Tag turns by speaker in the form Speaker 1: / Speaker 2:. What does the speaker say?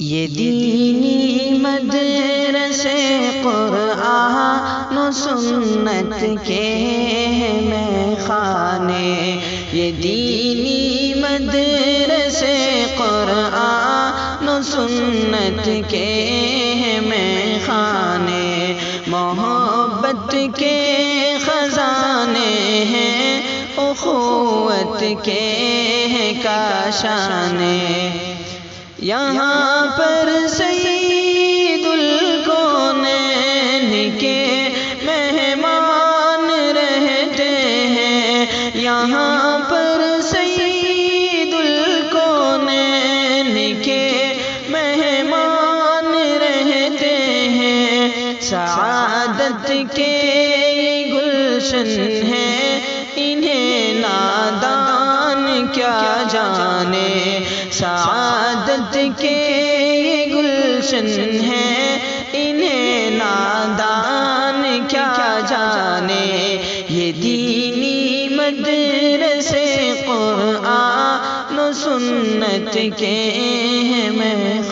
Speaker 1: ये दीनी मदरसे कुरान सुन्नत के मैं खाने ये दीनी मदरसे कुरान सुन्नत के मैं खाने मोहब्बत के खजाने हैं उखुवत के काशाने। यहाँ यहाँ पर सईदुल कौनैन के मेहमान रहते हैं। सआदत के गुलशन है। इन्हें नादान क्या जाने। सादत के गुलशन है। इन्हें नादान क्या जाने। ये दीनी मदरसे कुरान सुन्नत के मैं